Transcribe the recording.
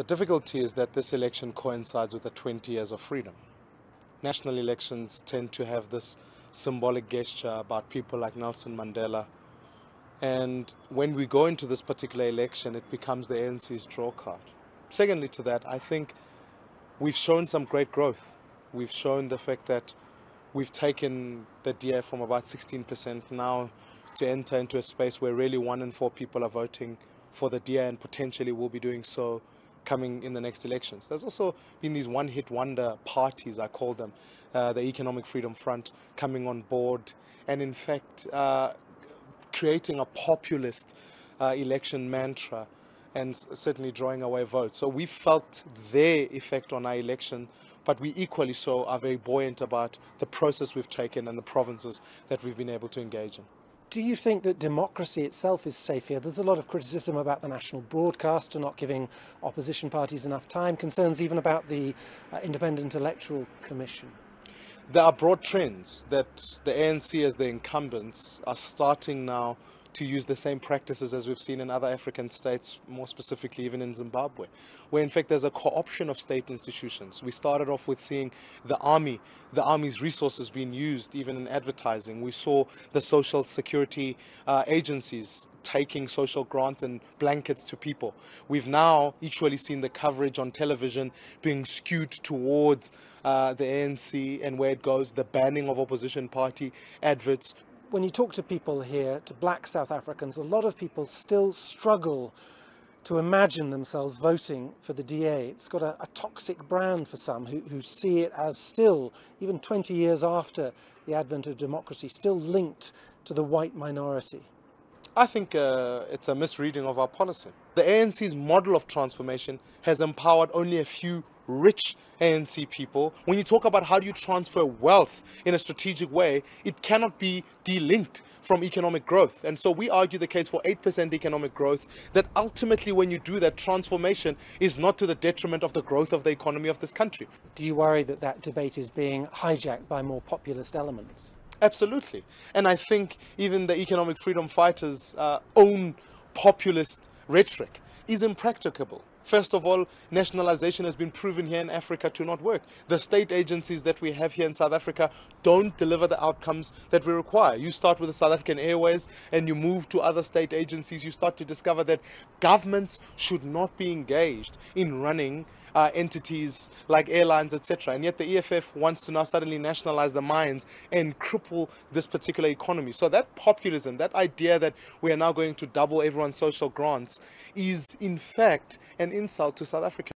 The difficulty is that this election coincides with the 20 years of freedom. National elections tend to have this symbolic gesture about people like Nelson Mandela. And when we go into this particular election, it becomes the ANC's draw card. Secondly, to that, I think we've shown some great growth. We've shown the fact that we've taken the DA from about 16% now to enter into a space where really one in four people are voting for the DA and potentially will be doing so coming in the next elections. There's also been these one-hit wonder parties, I call them, uh, the Economic Freedom Front coming on board and in fact uh, creating a populist uh, election mantra and certainly drawing away votes. So we felt their effect on our election, but we equally so are very buoyant about the process we've taken and the provinces that we've been able to engage in. Do you think that democracy itself is safe here? There's a lot of criticism about the national broadcaster not giving opposition parties enough time, concerns even about the uh, Independent Electoral Commission. There are broad trends that the ANC as the incumbents are starting now to use the same practices as we've seen in other African states, more specifically even in Zimbabwe, where in fact there's a co-option of state institutions. We started off with seeing the army, the army's resources being used even in advertising. We saw the social security uh, agencies taking social grants and blankets to people. We've now actually seen the coverage on television being skewed towards uh, the ANC and where it goes, the banning of opposition party adverts, when you talk to people here, to black South Africans, a lot of people still struggle to imagine themselves voting for the DA. It's got a, a toxic brand for some who, who, see it as still, even 20 years after the advent of democracy, still linked to the white minority. I think uh, it's a misreading of our policy. The ANC's model of transformation has empowered only a few rich ANC people. When you talk about how do you transfer wealth in a strategic way, it cannot be delinked from economic growth. And so we argue the case for 8% economic growth, that ultimately when you do that, transformation is not to the detriment of the growth of the economy of this country. Do you worry that that debate is being hijacked by more populist elements? Absolutely. And I think even the economic freedom fighters' uh, own populist rhetoric is impracticable. First of all, nationalization has been proven here in Africa to not work. The state agencies that we have here in South Africa don't deliver the outcomes that we require. You start with the South African Airways and you move to other state agencies, you start to discover that governments should not be engaged in running uh, entities like airlines, etc. And yet the EFF wants to now suddenly nationalize the mines and cripple this particular economy. So that populism, that idea that we are now going to double everyone's social grants is in fact an insult to South Africa.